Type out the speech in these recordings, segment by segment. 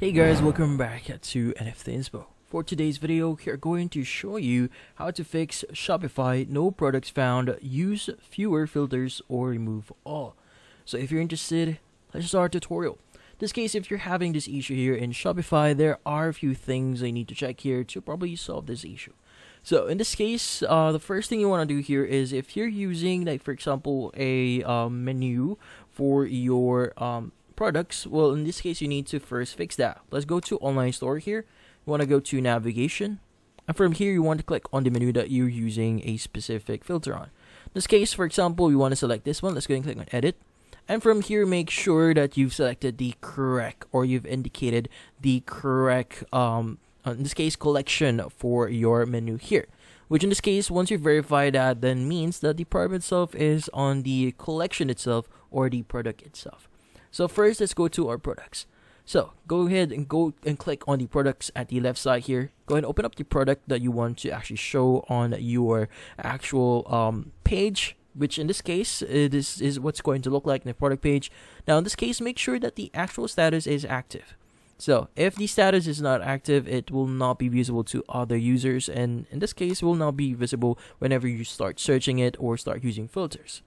Hey guys, welcome back to NFT Inspo. For today's video, we are going to show you how to fix Shopify no products found, use fewer filters, or remove all. So if you're interested, let's start our tutorial. In this case, if you're having this issue here in Shopify, there are a few things I need to check here to probably solve this issue. So in this case, uh, the first thing you want to do here is if you're using, like for example, a um, menu for your um, products, well, in this case, you need to first fix that. Let's go to online store here. You want to go to navigation. And from here, you want to click on the menu that you're using a specific filter on. In this case, for example, we want to select this one. Let's go and click on edit. And from here, make sure that you've selected the correct or you've indicated the correct, um, in this case, collection for your menu here. Which in this case, once you verify that, then means that the product itself is on the collection itself or the product itself. So first, let's go to our products. So go ahead and go and click on the products at the left side here. Go ahead and open up the product that you want to actually show on your actual um, page which in this case this is what's going to look like in the product page. Now in this case, make sure that the actual status is active. So if the status is not active, it will not be visible to other users and in this case will not be visible whenever you start searching it or start using filters.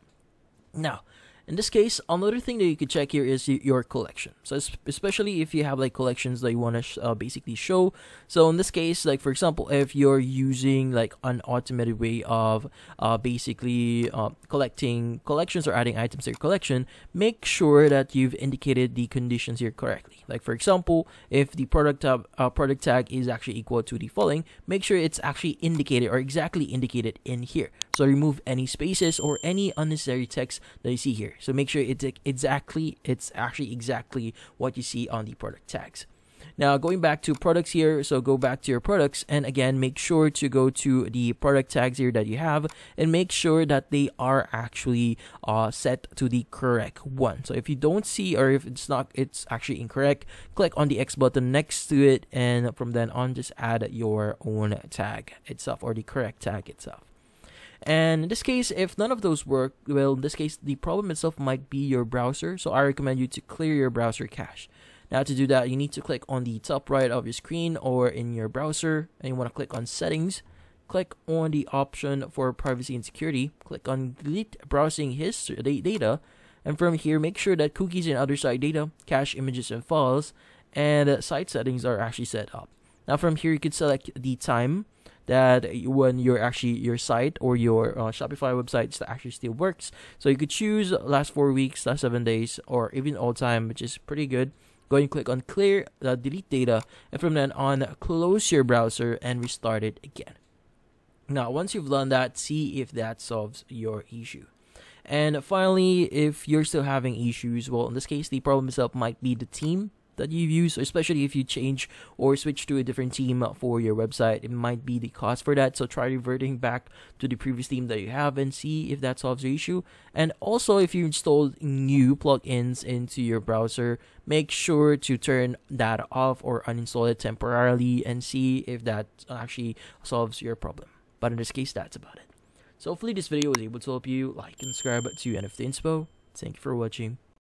Now, in this case, another thing that you could check here is your collection. So especially if you have like collections that you want to uh, basically show. So in this case, like for example, if you're using like an automated way of uh, basically uh, collecting collections or adding items to your collection, make sure that you've indicated the conditions here correctly. Like for example, if the product tab, uh, product tag is actually equal to the following, make sure it's actually indicated or exactly indicated in here. So remove any spaces or any unnecessary text that you see here. So make sure it's exactly it's actually exactly what you see on the product tags. Now going back to products here, so go back to your products and again make sure to go to the product tags here that you have and make sure that they are actually uh, set to the correct one. So if you don't see or if it's not it's actually incorrect, click on the X button next to it and from then on just add your own tag itself or the correct tag itself. And in this case, if none of those work, well, in this case, the problem itself might be your browser. So I recommend you to clear your browser cache. Now to do that, you need to click on the top right of your screen or in your browser and you want to click on settings. Click on the option for privacy and security. Click on delete browsing history data. And from here, make sure that cookies and other site data, cache images and files, and uh, site settings are actually set up. Now from here, you can select the time that when your actually your site or your uh, Shopify website actually still works. So you could choose last four weeks, last seven days, or even all time, which is pretty good. Go and click on clear, uh, delete data, and from then on, close your browser and restart it again. Now, once you've done that, see if that solves your issue. And finally, if you're still having issues, well, in this case, the problem itself might be the theme that you use, especially if you change or switch to a different theme for your website. It might be the cost for that. So try reverting back to the previous theme that you have and see if that solves the issue. And also, if you installed new plugins into your browser, make sure to turn that off or uninstall it temporarily and see if that actually solves your problem. But in this case, that's about it. So hopefully this video was able to help you. Like and subscribe to NFT Inspo. Thank you for watching.